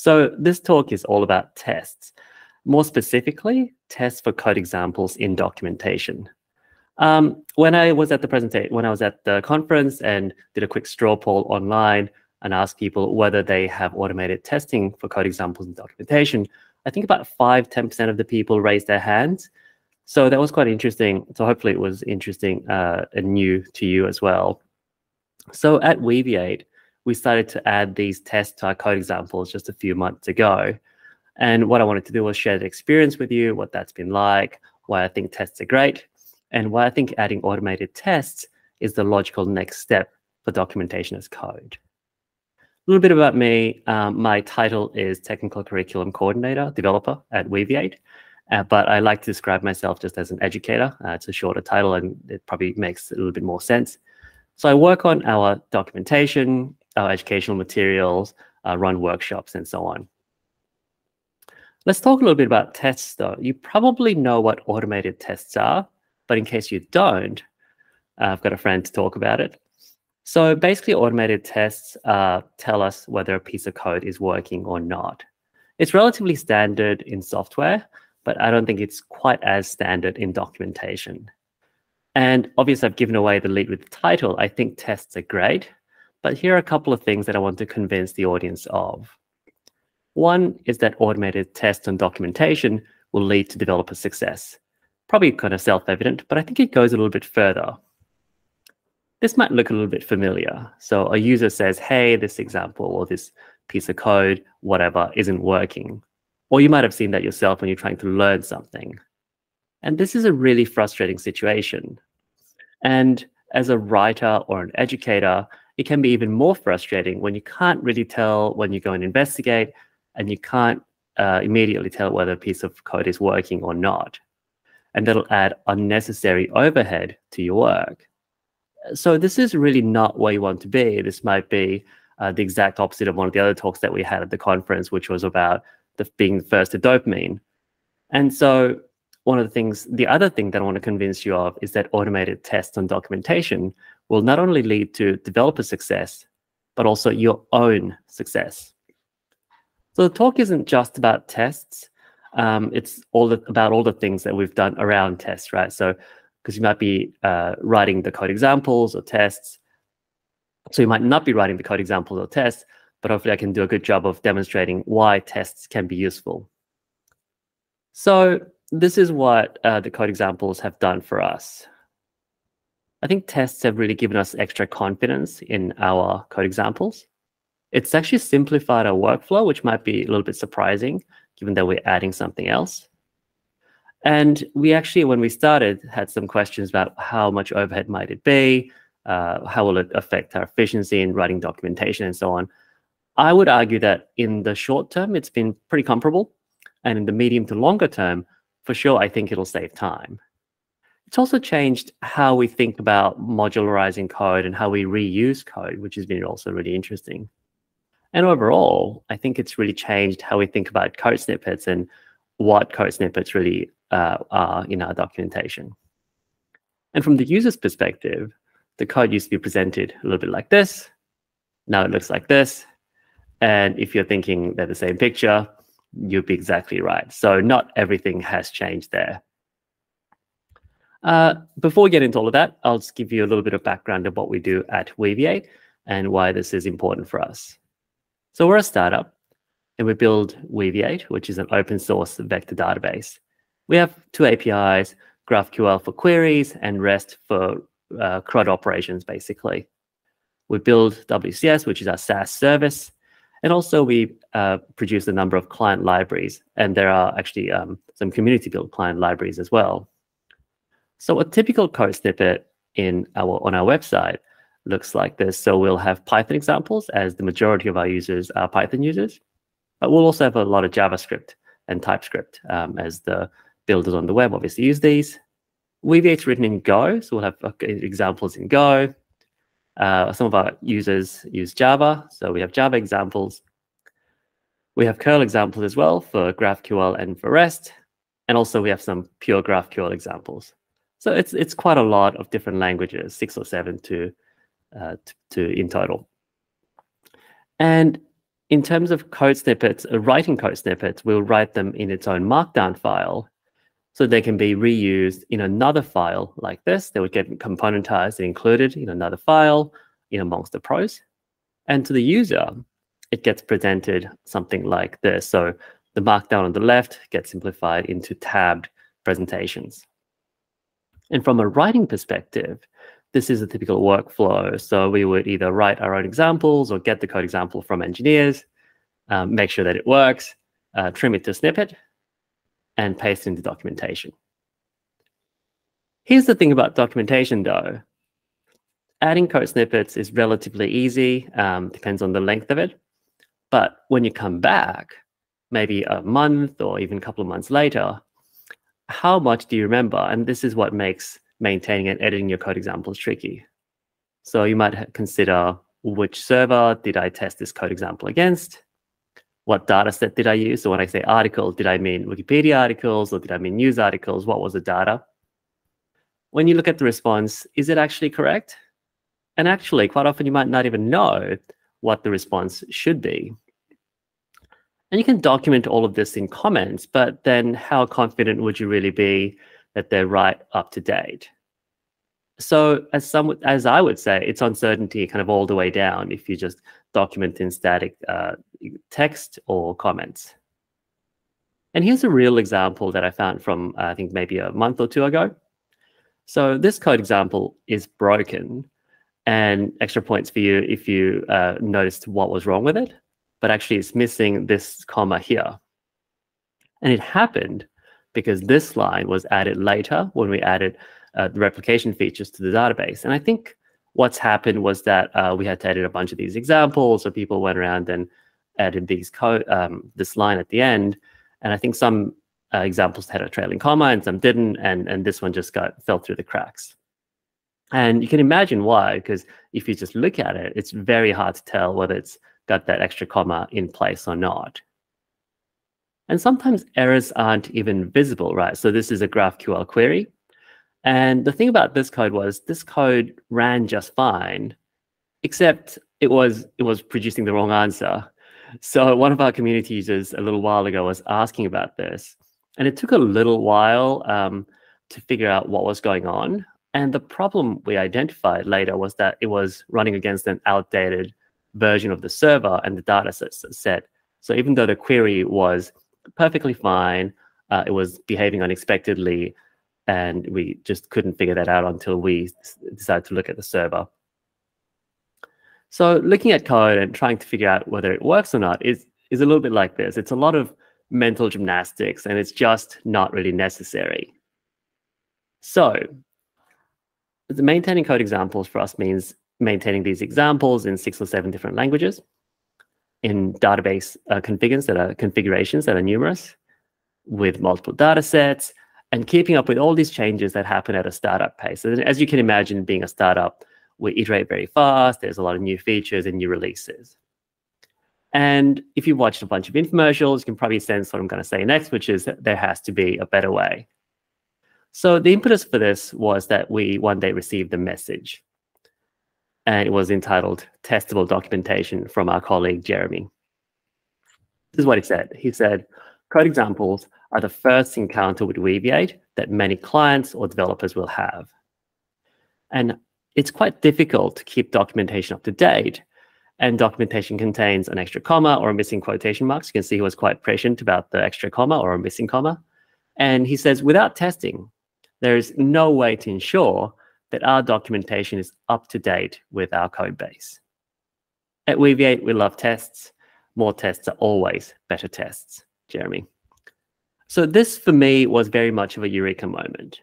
So this talk is all about tests, more specifically, tests for code examples in documentation. Um, when I was at the presentation, when I was at the conference and did a quick straw poll online and asked people whether they have automated testing for code examples in documentation, I think about 5 10% of the people raised their hands. So that was quite interesting. So hopefully it was interesting uh, and new to you as well. So at Weaviate, we started to add these tests to our code examples just a few months ago. And what I wanted to do was share the experience with you, what that's been like, why I think tests are great, and why I think adding automated tests is the logical next step for documentation as code. A little bit about me. Um, my title is Technical Curriculum Coordinator, Developer at Weaviate, uh, but I like to describe myself just as an educator. Uh, it's a shorter title and it probably makes a little bit more sense. So I work on our documentation, our educational materials, uh, run workshops, and so on. Let's talk a little bit about tests, though. You probably know what automated tests are, but in case you don't, uh, I've got a friend to talk about it. So basically, automated tests uh, tell us whether a piece of code is working or not. It's relatively standard in software, but I don't think it's quite as standard in documentation. And obviously, I've given away the lead with the title. I think tests are great, but here are a couple of things that I want to convince the audience of. One is that automated tests and documentation will lead to developer success. Probably kind of self-evident, but I think it goes a little bit further. This might look a little bit familiar. So a user says, hey, this example or this piece of code, whatever, isn't working. Or you might have seen that yourself when you're trying to learn something. And this is a really frustrating situation. And as a writer or an educator, it can be even more frustrating when you can't really tell when you go and investigate and you can't uh, immediately tell whether a piece of code is working or not. And that'll add unnecessary overhead to your work. So this is really not where you want to be. This might be uh, the exact opposite of one of the other talks that we had at the conference, which was about the, being first to dopamine. And so one of the things, the other thing that I want to convince you of is that automated tests and documentation will not only lead to developer success, but also your own success. So the talk isn't just about tests. Um, it's all the, about all the things that we've done around tests, right? So because you might be uh, writing the code examples or tests. So you might not be writing the code examples or tests, but hopefully I can do a good job of demonstrating why tests can be useful. So this is what uh, the code examples have done for us. I think tests have really given us extra confidence in our code examples. It's actually simplified our workflow, which might be a little bit surprising, given that we're adding something else. And we actually, when we started, had some questions about how much overhead might it be, uh, how will it affect our efficiency in writing documentation and so on. I would argue that in the short term, it's been pretty comparable. And in the medium to longer term, for sure, I think it'll save time. It's also changed how we think about modularizing code and how we reuse code, which has been also really interesting. And overall, I think it's really changed how we think about code snippets and what code snippets really uh, are in our documentation. And from the user's perspective, the code used to be presented a little bit like this. Now it looks like this. And if you're thinking they're the same picture, you'd be exactly right. So not everything has changed there. Uh, before we get into all of that, I'll just give you a little bit of background of what we do at Weaviate and why this is important for us. So we're a startup and we build Weaviate, which is an open source vector database. We have two APIs, GraphQL for queries and REST for uh, CRUD operations, basically. We build WCS, which is our SaaS service. And also we uh, produce a number of client libraries. And there are actually um, some community built client libraries as well. So a typical code snippet in our on our website looks like this. So we'll have Python examples as the majority of our users are Python users, but we'll also have a lot of JavaScript and TypeScript um, as the builders on the web obviously use these. Weaviate's written in Go, so we'll have uh, examples in Go. Uh, some of our users use Java, so we have Java examples. We have curl examples as well for GraphQL and for REST. And also we have some pure GraphQL examples. So it's it's quite a lot of different languages, six or seven to uh, to, to in total. And in terms of code snippets, uh, writing code snippets, we'll write them in its own Markdown file. So they can be reused in another file like this. They would get componentized and included in another file in amongst the prose. And to the user, it gets presented something like this. So the Markdown on the left gets simplified into tabbed presentations. And from a writing perspective, this is a typical workflow. So we would either write our own examples or get the code example from engineers, um, make sure that it works, uh, trim it to snippet, and paste into documentation. Here's the thing about documentation, though. Adding code snippets is relatively easy, um, depends on the length of it. But when you come back, maybe a month or even a couple of months later, how much do you remember? And this is what makes maintaining and editing your code examples tricky. So you might consider which server did I test this code example against? What data set did I use? So when I say article, did I mean Wikipedia articles or did I mean news articles? What was the data? When you look at the response, is it actually correct? And actually, quite often you might not even know what the response should be. And you can document all of this in comments, but then how confident would you really be that they're right up to date? So as some, as I would say, it's uncertainty kind of all the way down if you just document in static uh, text or comments. And here's a real example that I found from, uh, I think, maybe a month or two ago. So this code example is broken, and extra points for you if you uh, noticed what was wrong with it but actually it's missing this comma here. And it happened because this line was added later when we added uh, the replication features to the database. And I think what's happened was that uh, we had to edit a bunch of these examples, so people went around and added these code, um, this line at the end. And I think some uh, examples had a trailing comma and some didn't, and, and this one just got fell through the cracks. And you can imagine why, because if you just look at it, it's very hard to tell whether it's got that extra comma in place or not. And sometimes errors aren't even visible, right? So this is a GraphQL query. And the thing about this code was this code ran just fine, except it was it was producing the wrong answer. So one of our community users a little while ago was asking about this. And it took a little while um, to figure out what was going on. And the problem we identified later was that it was running against an outdated version of the server and the data set. So even though the query was perfectly fine, uh, it was behaving unexpectedly, and we just couldn't figure that out until we decided to look at the server. So looking at code and trying to figure out whether it works or not is, is a little bit like this. It's a lot of mental gymnastics, and it's just not really necessary. So the maintaining code examples for us means maintaining these examples in six or seven different languages in database uh, configurations that are configurations that are numerous with multiple data sets and keeping up with all these changes that happen at a startup pace. And as you can imagine, being a startup, we iterate very fast. There's a lot of new features and new releases. And if you watched a bunch of infomercials, you can probably sense what I'm going to say next, which is that there has to be a better way. So the impetus for this was that we one day received a message and it was entitled Testable Documentation from our colleague Jeremy. This is what he said. He said, code examples are the first encounter with Weaviate that many clients or developers will have. And it's quite difficult to keep documentation up to date. And documentation contains an extra comma or a missing quotation marks. You can see he was quite prescient about the extra comma or a missing comma. And he says, without testing, there is no way to ensure that our documentation is up to date with our code base. At Weaviate, we love tests. More tests are always better tests, Jeremy. So this, for me, was very much of a eureka moment.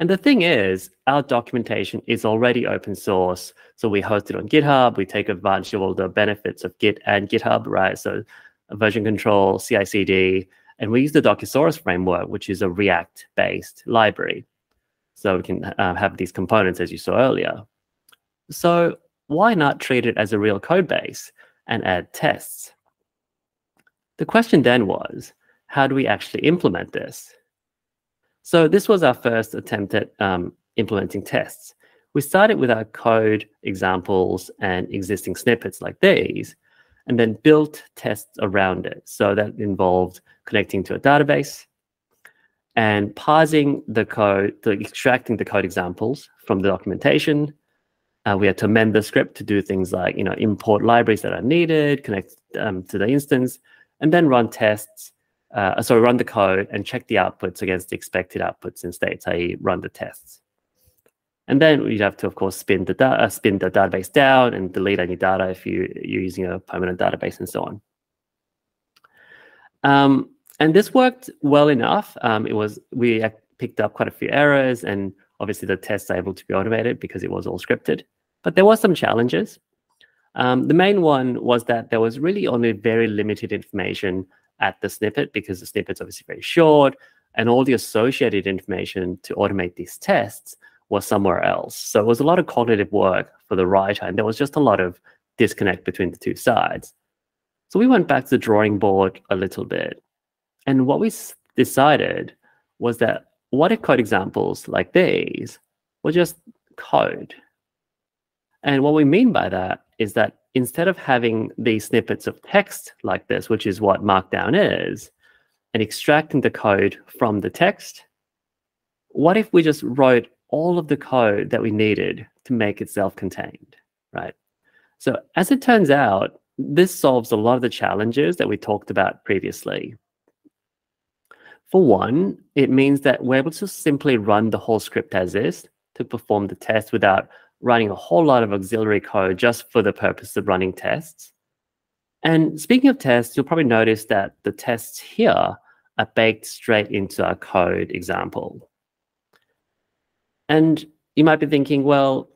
And the thing is, our documentation is already open source. So we host it on GitHub. We take advantage of all the benefits of Git and GitHub, right? So version control, CI/CD, and we use the Docusaurus framework, which is a React-based library. So we can uh, have these components as you saw earlier. So why not treat it as a real code base and add tests? The question then was, how do we actually implement this? So this was our first attempt at um, implementing tests. We started with our code examples and existing snippets like these, and then built tests around it. So that involved connecting to a database and parsing the code, the extracting the code examples from the documentation. Uh, we had to amend the script to do things like you know import libraries that are needed, connect um, to the instance, and then run tests. Uh, so run the code and check the outputs against the expected outputs and states, i.e. run the tests. And then you'd have to, of course, spin the, uh, spin the database down and delete any data if you, you're using a permanent database and so on. Um, and this worked well enough. Um, it was we picked up quite a few errors, and obviously the tests are able to be automated because it was all scripted. But there were some challenges. Um, the main one was that there was really only very limited information at the snippet because the snippet's obviously very short, and all the associated information to automate these tests was somewhere else. So it was a lot of cognitive work for the writer, and there was just a lot of disconnect between the two sides. So we went back to the drawing board a little bit. And what we decided was that what if code examples like these were just code? And what we mean by that is that instead of having these snippets of text like this, which is what Markdown is, and extracting the code from the text, what if we just wrote all of the code that we needed to make it self-contained, right? So as it turns out, this solves a lot of the challenges that we talked about previously. For one, it means that we're able to simply run the whole script as is to perform the test without writing a whole lot of auxiliary code just for the purpose of running tests. And speaking of tests, you'll probably notice that the tests here are baked straight into our code example. And you might be thinking, well,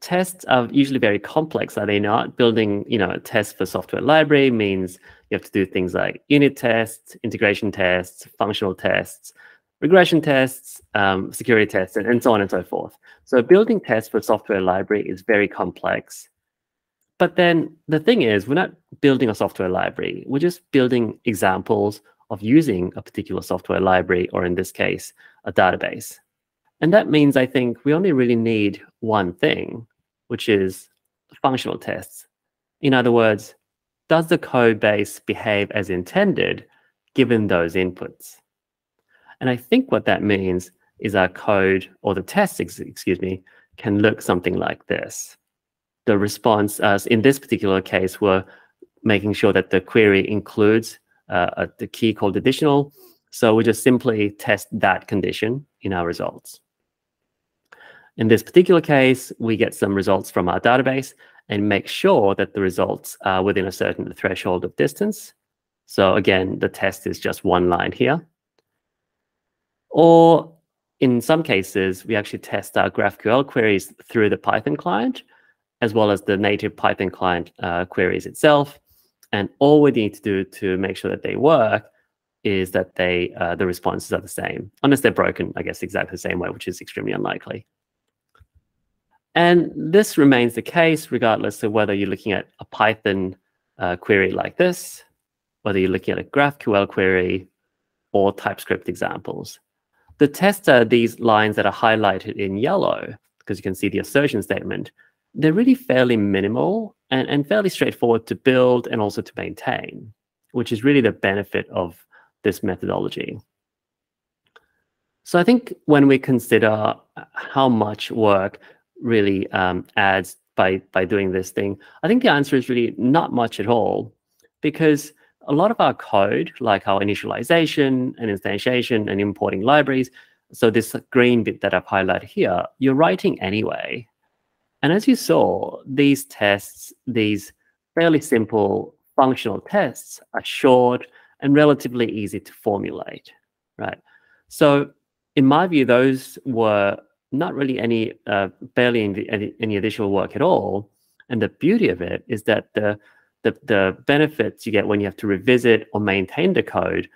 tests are usually very complex, are they not? Building, you know, a test for software library means you have to do things like unit tests, integration tests, functional tests, regression tests, um, security tests, and, and so on and so forth. So building tests for software library is very complex. But then the thing is, we're not building a software library. We're just building examples of using a particular software library, or in this case, a database. And that means I think we only really need one thing, which is functional tests. In other words, does the code base behave as intended given those inputs? And I think what that means is our code or the tests, excuse me, can look something like this. The response, as in this particular case, we're making sure that the query includes uh, a, the key called additional. So we just simply test that condition in our results. In this particular case, we get some results from our database and make sure that the results are within a certain threshold of distance. So again, the test is just one line here. Or in some cases, we actually test our GraphQL queries through the Python client, as well as the native Python client uh, queries itself. And all we need to do to make sure that they work is that they uh, the responses are the same, unless they're broken, I guess, exactly the same way, which is extremely unlikely. And this remains the case regardless of whether you're looking at a Python uh, query like this, whether you're looking at a GraphQL query or TypeScript examples. The tests are these lines that are highlighted in yellow, because you can see the assertion statement. They're really fairly minimal and, and fairly straightforward to build and also to maintain, which is really the benefit of this methodology. So I think when we consider how much work really um, adds by by doing this thing? I think the answer is really not much at all, because a lot of our code, like our initialization and instantiation and importing libraries, so this green bit that I've highlighted here, you're writing anyway. And as you saw, these tests, these fairly simple functional tests are short and relatively easy to formulate, right? So in my view, those were not really any, uh, barely any, any additional work at all. And the beauty of it is that the, the, the benefits you get when you have to revisit or maintain the code,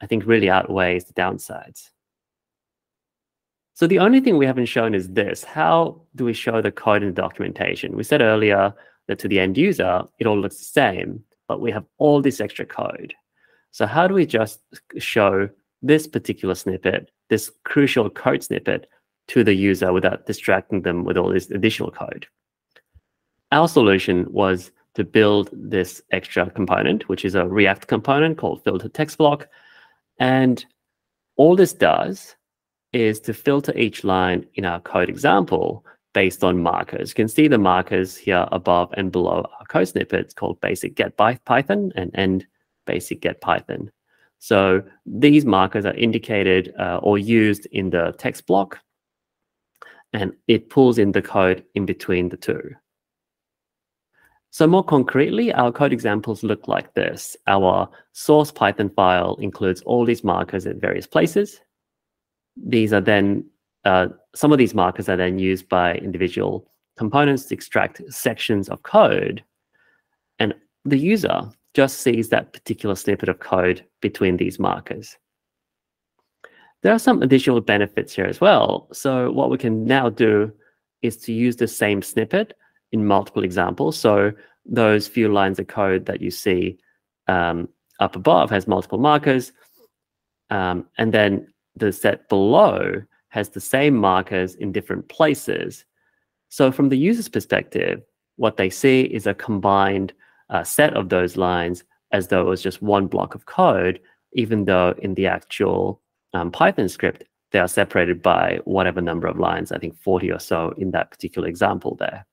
I think really outweighs the downsides. So the only thing we haven't shown is this. How do we show the code in the documentation? We said earlier that to the end user, it all looks the same, but we have all this extra code. So how do we just show this particular snippet, this crucial code snippet, to the user without distracting them with all this additional code. Our solution was to build this extra component, which is a React component called filter text block. And all this does is to filter each line in our code example based on markers. You can see the markers here above and below our code snippets called basic get by Python and end basic get Python. So these markers are indicated uh, or used in the text block, and it pulls in the code in between the two. So more concretely, our code examples look like this. Our source Python file includes all these markers at various places. These are then, uh, some of these markers are then used by individual components to extract sections of code. And the user just sees that particular snippet of code between these markers. There are some additional benefits here as well. So what we can now do is to use the same snippet in multiple examples. So those few lines of code that you see um, up above has multiple markers. Um, and then the set below has the same markers in different places. So from the user's perspective, what they see is a combined uh, set of those lines as though it was just one block of code, even though in the actual um, Python script, they are separated by whatever number of lines, I think 40 or so in that particular example there.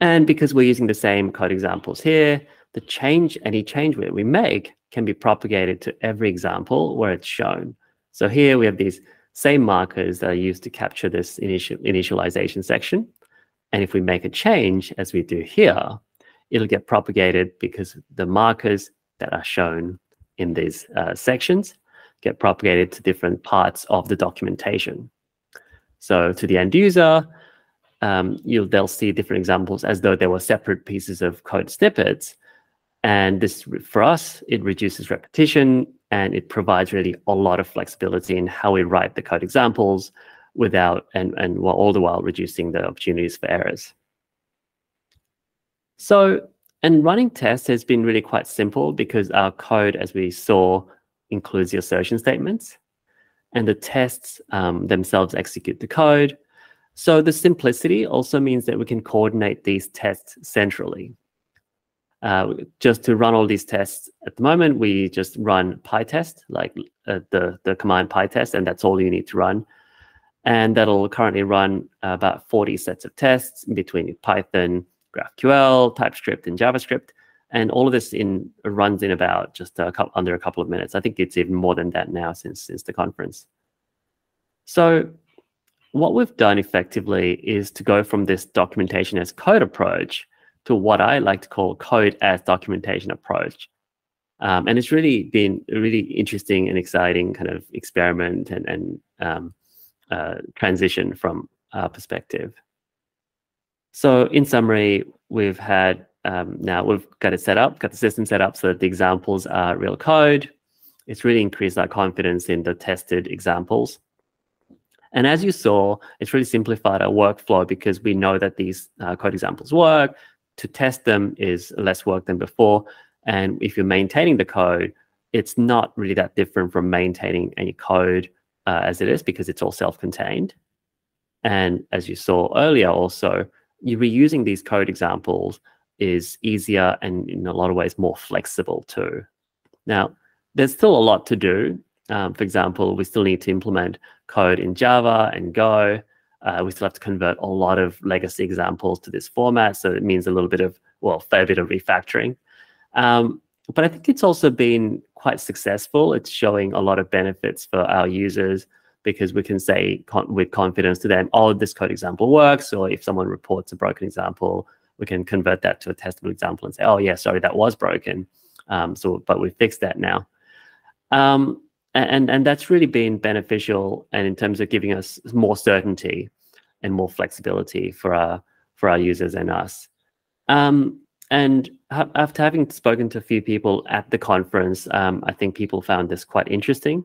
And because we're using the same code examples here, the change, any change we make can be propagated to every example where it's shown. So here we have these same markers that are used to capture this initial, initialization section. And if we make a change, as we do here, it'll get propagated because the markers that are shown in these uh, sections get propagated to different parts of the documentation. So to the end user, um, you'll they'll see different examples as though they were separate pieces of code snippets. And this, for us, it reduces repetition and it provides really a lot of flexibility in how we write the code examples without and and while all the while reducing the opportunities for errors. So, and running tests has been really quite simple because our code, as we saw, includes the assertion statements, and the tests um, themselves execute the code. So the simplicity also means that we can coordinate these tests centrally. Uh, just to run all these tests at the moment, we just run PyTest, like uh, the, the command PyTest, and that's all you need to run. And that'll currently run about 40 sets of tests between Python, GraphQL, TypeScript, and JavaScript. And all of this in runs in about just a couple, under a couple of minutes. I think it's even more than that now since since the conference. So what we've done effectively is to go from this documentation as code approach to what I like to call code as documentation approach. Um, and it's really been a really interesting and exciting kind of experiment and, and um, uh, transition from our perspective. So in summary, we've had um, now we've got it set up, got the system set up so that the examples are real code. It's really increased our confidence in the tested examples. And as you saw, it's really simplified our workflow because we know that these uh, code examples work. To test them is less work than before. And if you're maintaining the code, it's not really that different from maintaining any code uh, as it is because it's all self-contained. And as you saw earlier also, you're reusing these code examples is easier and in a lot of ways more flexible too. Now, there's still a lot to do. Um, for example, we still need to implement code in Java and Go. Uh, we still have to convert a lot of legacy examples to this format. So it means a little bit of, well, fair bit of refactoring. Um, but I think it's also been quite successful. It's showing a lot of benefits for our users because we can say con with confidence to them, oh, this code example works. Or if someone reports a broken example, we can convert that to a testable example and say, oh, yeah, sorry, that was broken. Um, so, but we fixed that now. Um, and, and that's really been beneficial and in terms of giving us more certainty and more flexibility for our, for our users and us. Um, and after having spoken to a few people at the conference, um, I think people found this quite interesting.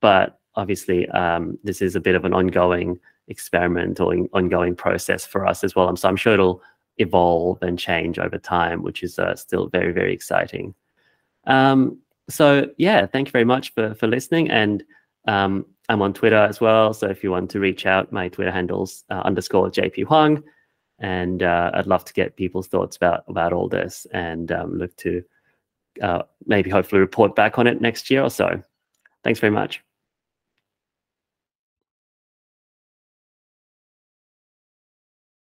But obviously, um, this is a bit of an ongoing experiment or ongoing process for us as well. so I'm sure it'll evolve and change over time, which is uh, still very, very exciting. Um, so yeah, thank you very much for, for listening. And um, I'm on Twitter as well. So if you want to reach out, my Twitter handle's uh, underscore JP Hwang. and uh, I'd love to get people's thoughts about about all this and um, look to uh, maybe hopefully report back on it next year or so. Thanks very much.